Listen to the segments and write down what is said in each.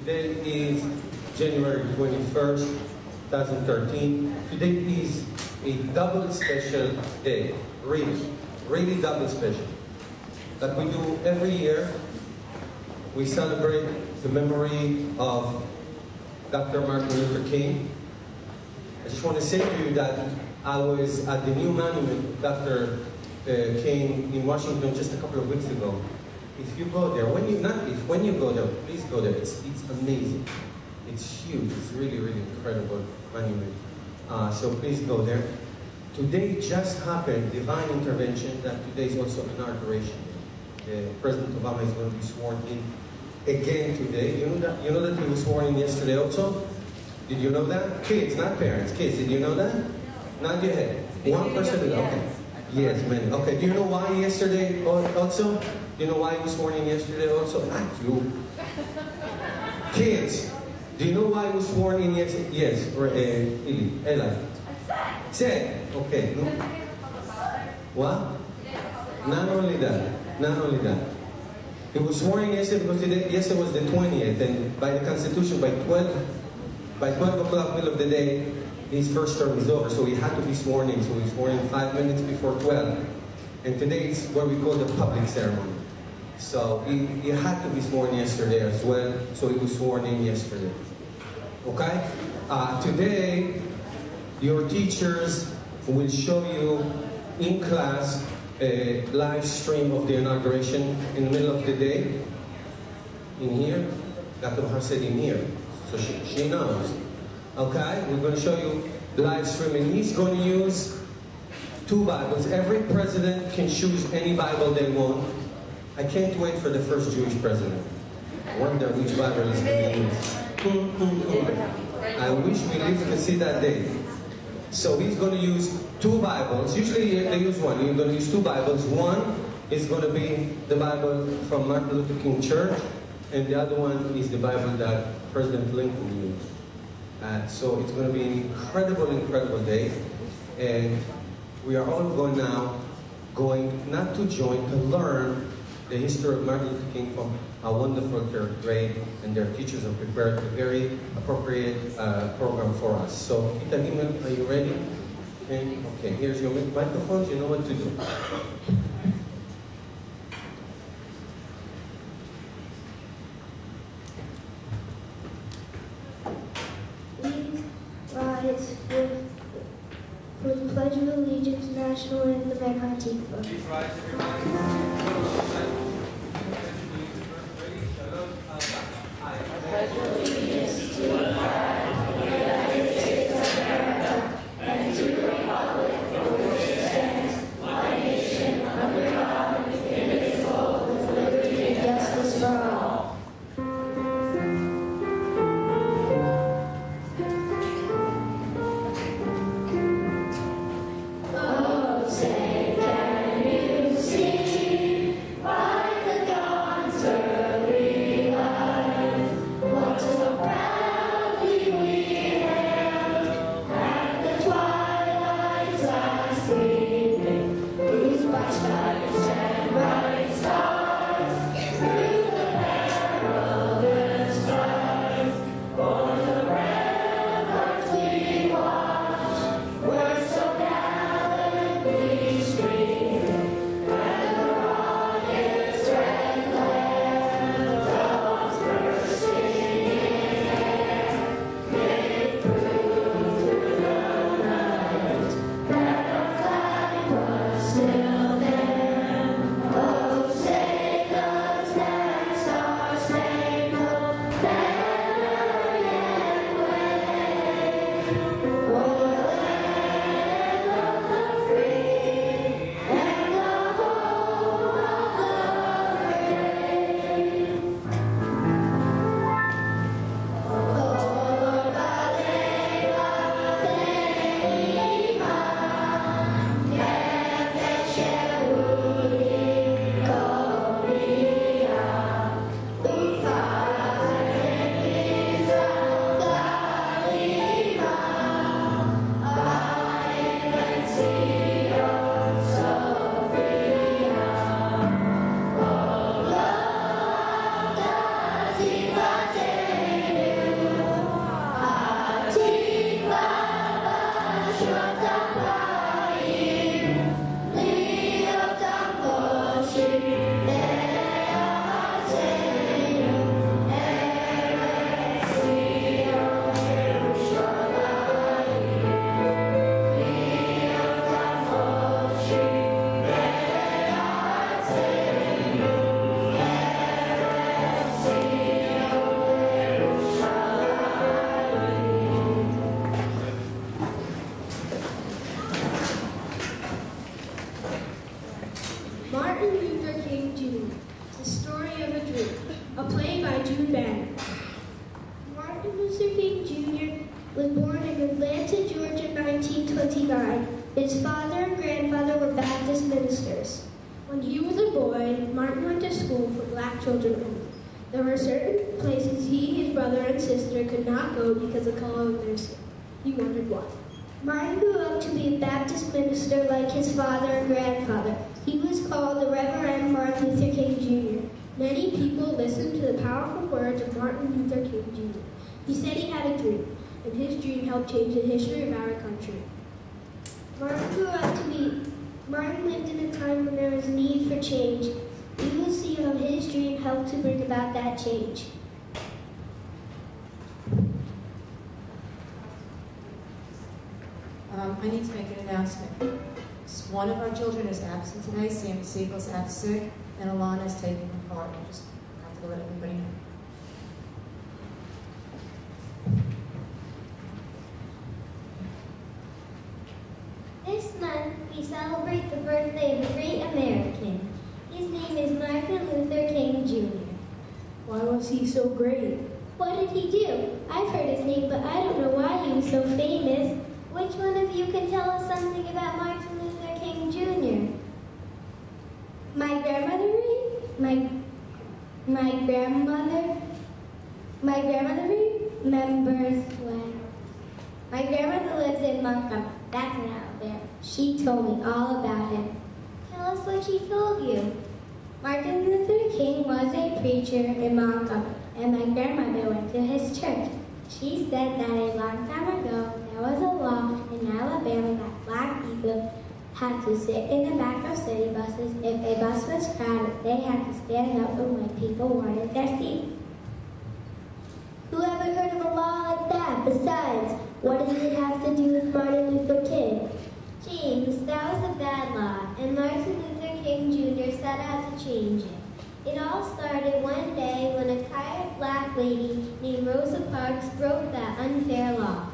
Today is January 21st, 2013. Today is a double special day, really, really double special. That we do every year. We celebrate the memory of Dr. Martin Luther King. I just want to say to you that I was at the new monument Dr. Uh, King in Washington just a couple of weeks ago. If you go there, when you not if when you go there, please go there. It's it's amazing. It's huge. It's really really incredible monument. Uh, so please go there. Today just happened divine intervention. That today is also inauguration. Uh, President Obama is going to be sworn in again today. You know that you know that he was sworn in yesterday also. Did you know that? Kids, not parents. Kids, did you know that? Not yet. One person did. Okay. Yes, many. Okay. Do you know why yesterday also? You know why he was sworn in yesterday also? Not you. Kids, do you know why he was sworn in yesterday? Yes, or uh, Eli. Ella. Said. Okay. No. What? Not only that. Not only that. He was sworn in yesterday because today, yesterday was the 20th, and by the Constitution, by 12, by 12 o'clock, middle of the day, his first term is over, so he had to be sworn in. So he was sworn in five minutes before 12. And today is what we call the public ceremony. So he, had to be sworn yesterday as well, so he was sworn in yesterday. Okay? Uh, today, your teachers will show you in class a live stream of the inauguration in the middle of the day. In here, Dr. Bahar said in here, so she, she knows. Okay? We're going to show you live streaming. He's going to use two Bibles. Every president can choose any Bible they want. I can't wait for the first Jewish president. I wonder which Bible he's going to use. I wish we lived to see that day. So he's going to use two Bibles. Usually they use one. You're going to use two Bibles. One is going to be the Bible from Martin Luther King Church, and the other one is the Bible that President Lincoln used. So it's going to be an incredible, incredible day. And we are all going now, going not to join, to learn the history of Martin Luther King from a wonderful third grade, and their teachers have prepared a very appropriate uh, program for us. So, Kita Gimel, are you ready? Okay, okay, here's your microphones, you know what to do. Please rise for, for the Pledge of Allegiance, National Anthem, and Hatikvah. Please rise, everyone. His dream helped change the history of our country. Martin grew up to be Martin lived in a time when there was a need for change. We will see how his dream helped to bring about that change. Um, I need to make an announcement. One of our children is absent today. Sammy Siegel's out sick, and Alana is taking her part. I just have to let everybody know. This month, we celebrate the birthday of a great American. His name is Martin Luther King Jr. Why so great? What did he do? I've heard his name, but I don't know why he was so famous. Which one of you can tell us something about Martin Luther King Jr.? My grandmother, my my grandmother, my grandmother remembers when my grandmother lives in Montgomery. That's in Alabama. She told me all about him. Tell us what she told you. Martin Luther King was a preacher in Montgomery, and my grandmother went to his church. She said that a long time ago there was a law in Alabama that black people had to sit in the back of city buses. If a bus was crowded, they had to stand up when white people wanted their seats. Who ever heard of a law like that? Besides, what does it have to do with Martin Luther King? James, that was a bad law, and Martin Luther King Jr. set out to change it. It all started one day when a tired black lady named Rosa Parks broke that unfair law.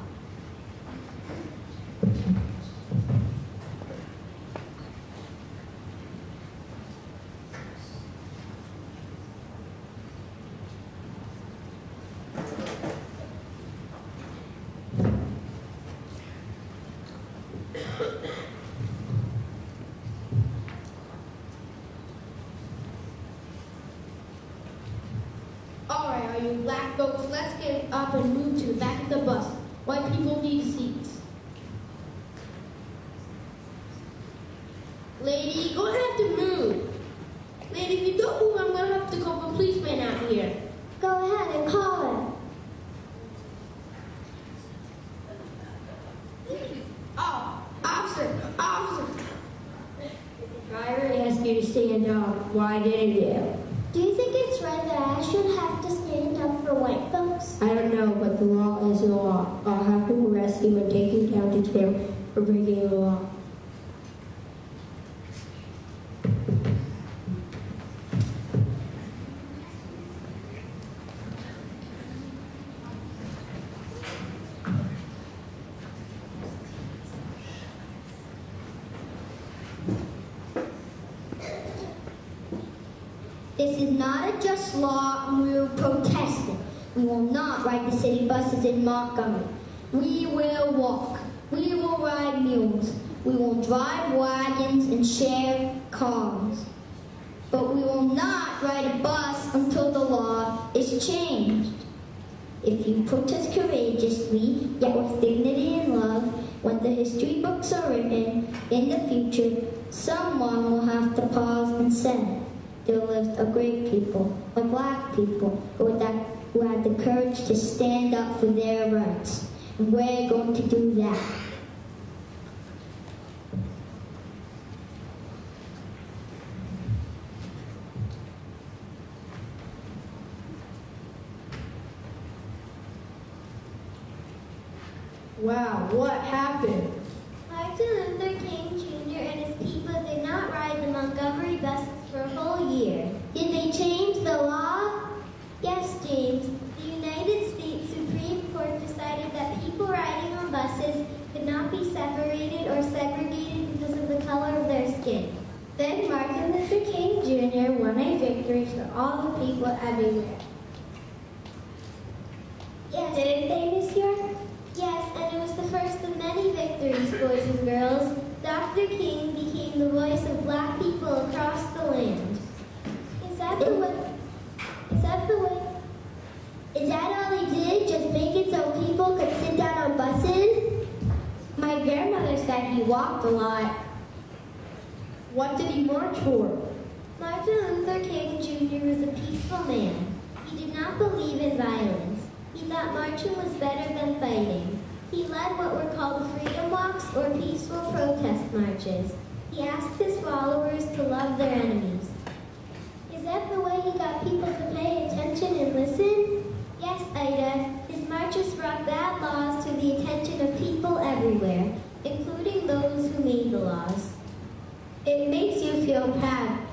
All right, are you black folks? Let's get up and move to the back of the bus. White people need seats. Lady, gonna have to move. Lady, if you don't move, I'm gonna have to call the policeman out here. Go ahead and call him. Oh, officer, officer. Driver asked you to stand up. Why didn't? You think it's right that I should have to stand up for white folks? I don't know, but the law is the law. I'll have to arrest you and take you down to jail for breaking the law. This is not a just law and we will protest it. We will not ride the city buses in Montgomery. We will walk. We will ride mules. We will drive wagons and share cars. But we will not ride a bus until the law is changed. If you protest courageously, yet with dignity and love, when the history books are written in the future, someone will have to pause and say, there lived a great people, a black people, who had, that, who had the courage to stand up for their rights. And we're going to do that. Wow, what happened? Martin Luther King Jr. and his people did not ride the Montgomery buses for a whole year. Did they change the law? Yes, James. The United States Supreme Court decided that people riding on buses could not separated or segregated because of the color of their skin. Then Martin Luther King all the people everywhere. Yes, Didn't they, Miss York? yes, and it was the first of many victories, boys and girls. Dr. King became the voice of black people across the land. Is that the way? Is that the way? Is that all he did? Just make it so people could sit down on buses? My grandmother said he walked a lot. What did he march for? Martin Luther King Jr. was a peaceful man. He did not believe in violence. He thought marching was better than fighting. He led what were called freedom walks or peaceful protest marches. He asked his followers to love their enemies. Is that the way he got people to pay attention and listen? Yes, Ida, his marches brought bad laws to the attention of people everywhere, including those who made the laws. It makes you feel bad.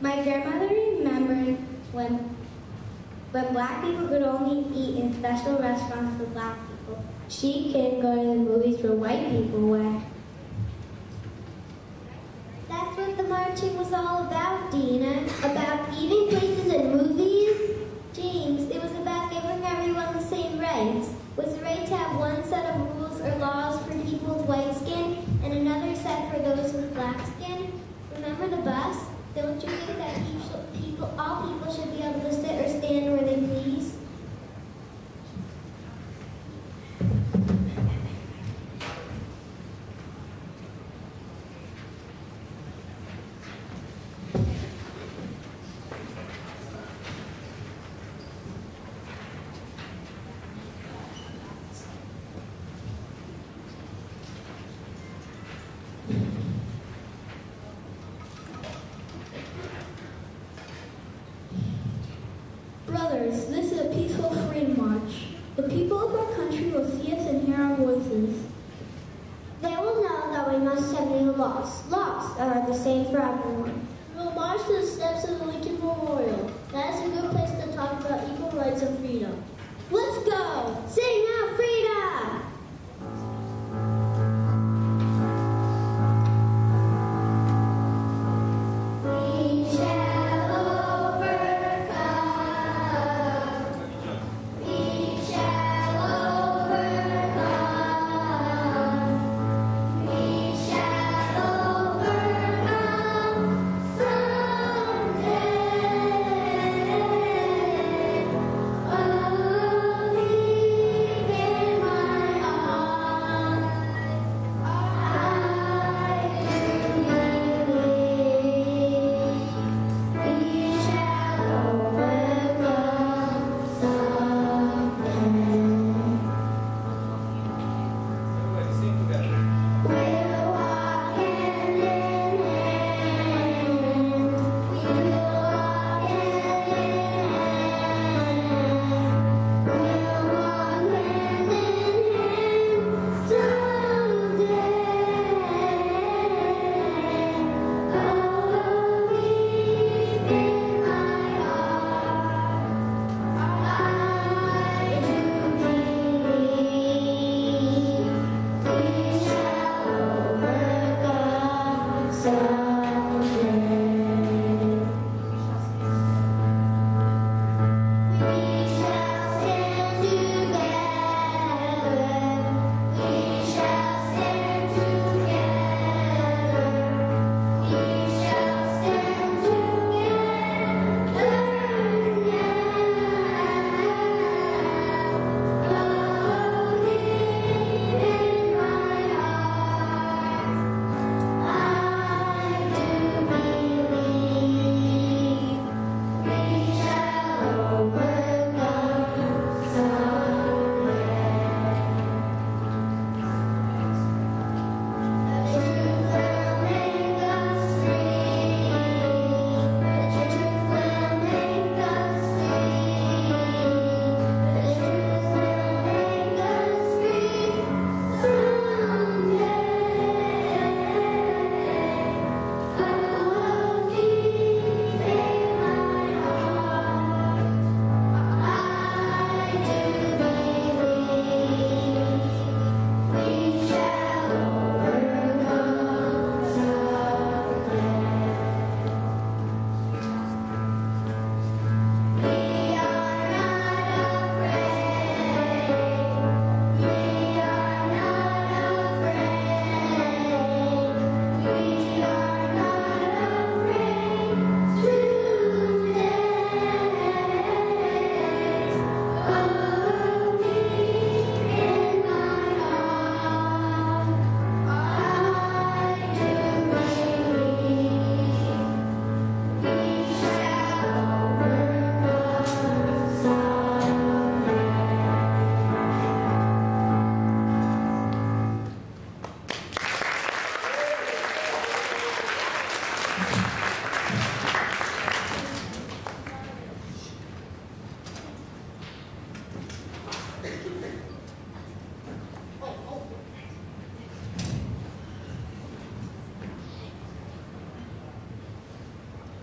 My grandmother remembered when when black people could only eat in special restaurants for black people. She couldn't go to the movies where white people went. That's what the marching was all about, Dina. About eating places and movies. James, it was about giving everyone the same rights. Was the right to have one set of rules or laws for people with white skin and another set for those with black skin? Remember the bus? Don't you think that people, all people should be able to sit or stand where they please? Brothers, this is a peaceful freedom march. The people of our country will see us and hear our voices. They will know that we must have new laws. Laws that are the same for everyone. We'll march to the steps of the Lincoln Memorial. That is a good place to talk about rights freedom. Let's go! Sing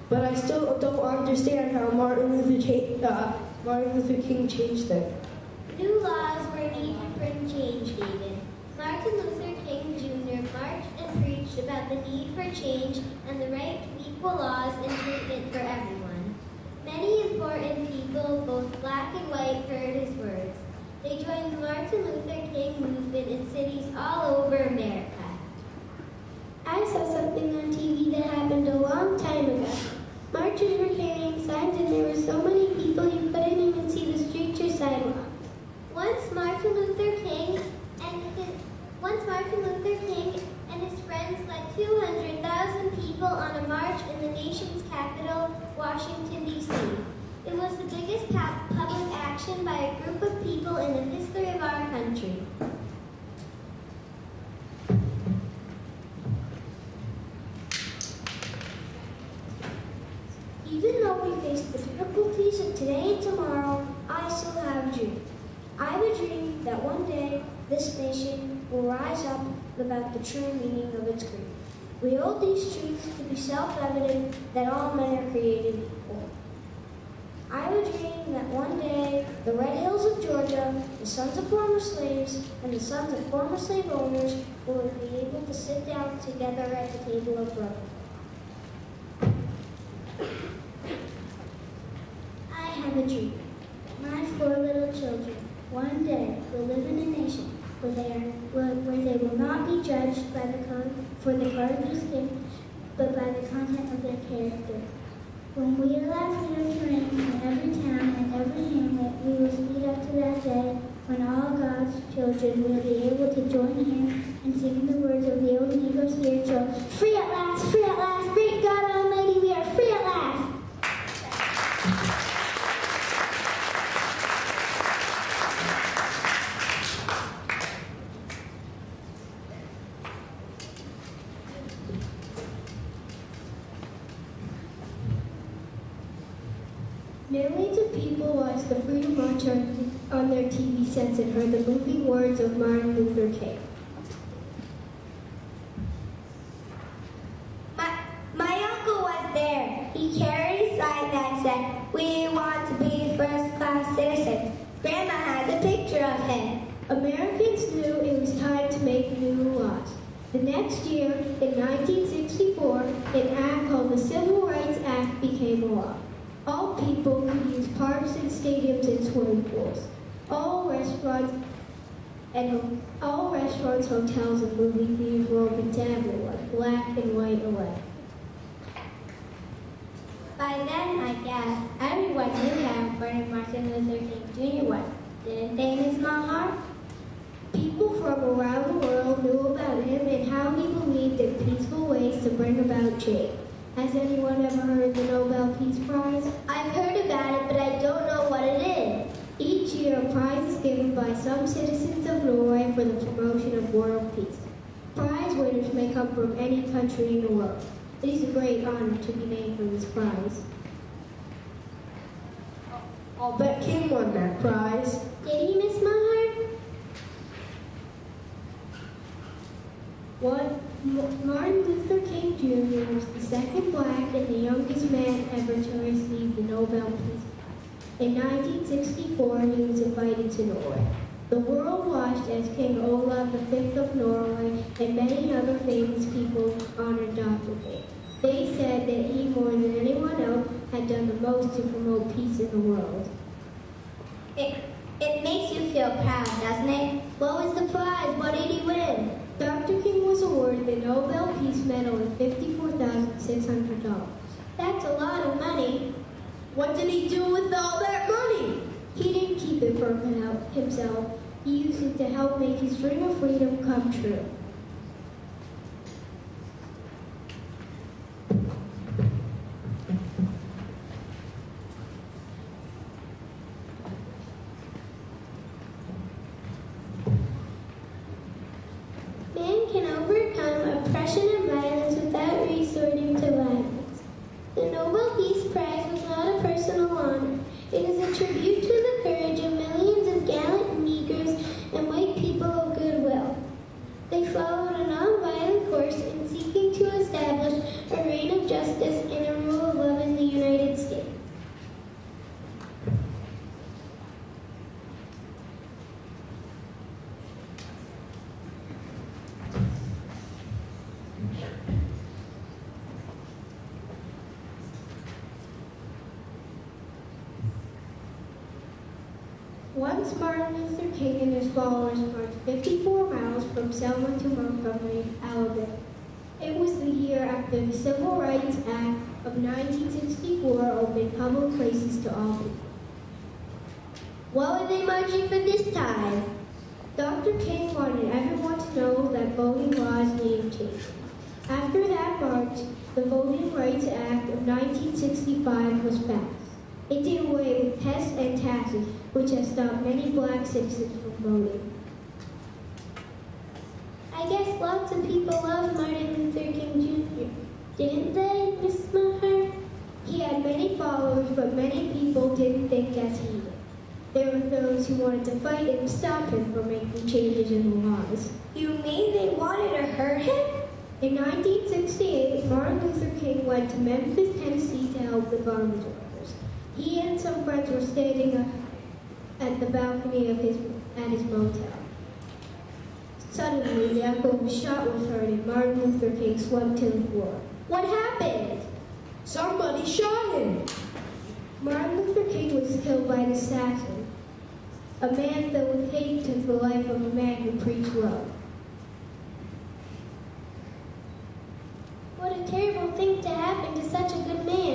but I still don't understand how Martin Luther, cha- uh, Martin Luther King changed them. New laws were needed to bring change, David. Martin Luther King Jr. marched and preached about the need for change and the right to equal laws and treatment for everyone. Many important people, both black and white, heard his words. They joined the Martin Luther King movement in cities all over America. I saw something on TV that happened a long time ago. Marchers were carrying signs and there were so many people you couldn't even see the streets or sidewalks. Once Martin Luther King and his, once Martin Luther King and his friends led 200,000 people on a march in the nation's capital, Washington, D.C. It was the biggest public action by a group of people in the history of our country. We face the difficulties of today and tomorrow, I still have a dream. I have a dream that one day this nation will rise up about the true meaning of its creed. We hold these truths to be self-evident that all men are created equal. I have a dream that one day the Red Hills of Georgia, the sons of former slaves, and the sons of former slave owners will be able to sit down together at the table of brotherhood. I have a dream. My four little children one day will live in a nation where they, are, where, they will not be judged by the color, for the color of their skin, but by the content of their character. When we allow freedom to reign in every town and every hamlet, we will speed up to that day when all God's children will be able to join hands and sing the words of the old Negro spiritual, Free at last, free at last, great God sets and heard the moving words of Martin Luther King. My, my uncle was there. He carried a sign that said, We want to be first class citizens. Grandma has a picture of him. Americans knew it was time to make new laws. The next year, in 1964, an act called the Civil Rights Act became a law. All people could use parks and stadiums and swimming pools. All restaurants and all restaurants, hotels, and movie theaters were open to black and white alike. By then, I guess, everyone knew how important Martin Luther King Jr. was. Didn't they, Miss Mahar? People from around the world knew about him and how he believed in peaceful ways to bring about change. Has anyone ever heard of the Nobel Peace Prize? I've heard about it, but I don't know what it is. Each year, a prize is given by some citizens of Norway for the promotion of world peace. Prize winners may come from any country in the world. It is a great honor to be named for this prize. I'll bet King won that prize. Did he, Miss Mahar? One, M- Martin Luther King Jr. was the second black and the youngest man ever to receive the Nobel Peace Prize. In 1964, he was invited to Norway. The world watched as King Olav V of Norway and many other famous people honored Dr. King. They said that he, more than anyone else, had done the most to promote peace in the world. It, it makes you feel proud, doesn't it? What was the prize? What did he win? Dr. King was awarded the Nobel Peace Medal of $54,600. That's a lot of money. What did he do with all that money? He didn't keep it for himself. He used it to help make his dream of freedom come true. Man can overcome oppression and violence without resorting to violence. The Nobel Peace Prize personal honor. It is a tribute to Once Martin Luther King and his followers marched 54 miles from Selma to Montgomery, Alabama. It was the year after the Civil Rights Act of 1964 opened public places to all people. What were they marching for this time? Dr. King wanted everyone to know that voting laws needed changing. After that march, the Voting Rights Act of 1965 was passed. It did away with tests and taxes, which has stopped many black citizens from voting. I guess lots of people loved Martin Luther King Jr., didn't they, Miss Maher? He had many followers, but many people didn't think as he did. There were those who wanted to fight and stop him from making changes in the laws. You mean they wanted to hurt him? In 1968, Martin Luther King went to Memphis, Tennessee to help the garment workers. He and some friends were standing at the balcony of his at his motel. Suddenly, the echo of a shot was heard, and Martin Luther King slumped to the floor. What happened? Somebody shot him. Martin Luther King was killed by an assassin. A man filled with hate took the life of a man who preached love. What a terrible thing to happen to such a good man.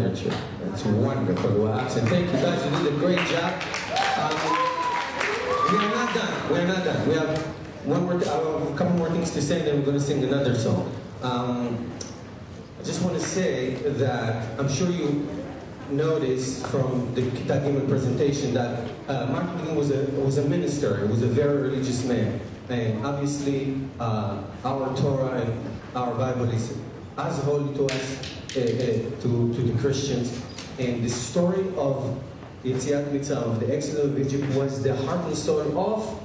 That's wonderful. Well, absent. Thank you guys. You did a great job. Um, we are not done. We are not done. We have one more, uh, a couple more things to say, then we're going to sing another song. Um, I just want to say that I'm sure you noticed from the Kita Gimel presentation that uh, Martin was a, was a minister. He was a very religious man. And obviously, uh, our Torah and our Bible is as holy to us, to, to the Christians. And the story of Yetziat Mitzrayim, the Exodus of Egypt, was the heart and soul of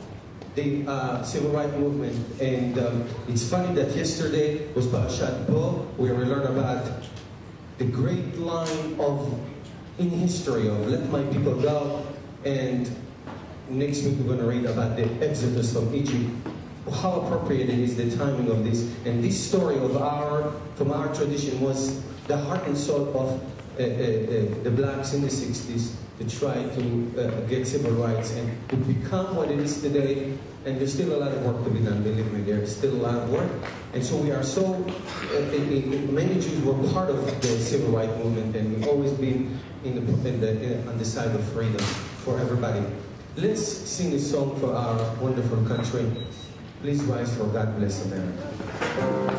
the uh, civil rights movement. And um, it's funny that yesterday was Parashat Bo, where we learned about the great line of in history of let my people go. And next week we're going to read about the exodus from Egypt. How appropriate it is the timing of this. And this story of our from our tradition was the heart and soul of uh, uh, the blacks in the 60s to try to get civil rights and to become what it is today. And there's still a lot of work to be done, believe me, there's still a lot of work. And so we are so, many Jews were part of the civil rights movement and we've always been in the, in the, in, on the side of freedom for everybody. Let's sing a song for our wonderful country. Please rise for God Bless America.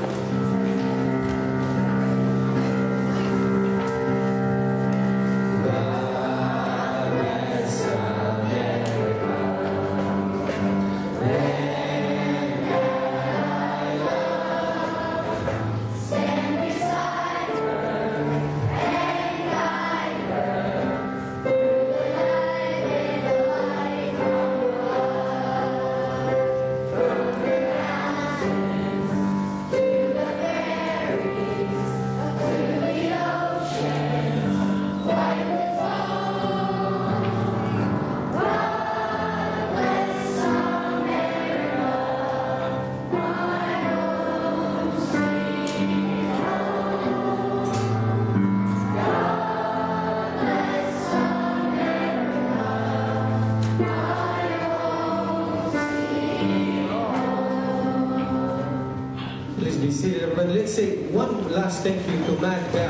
Back. Give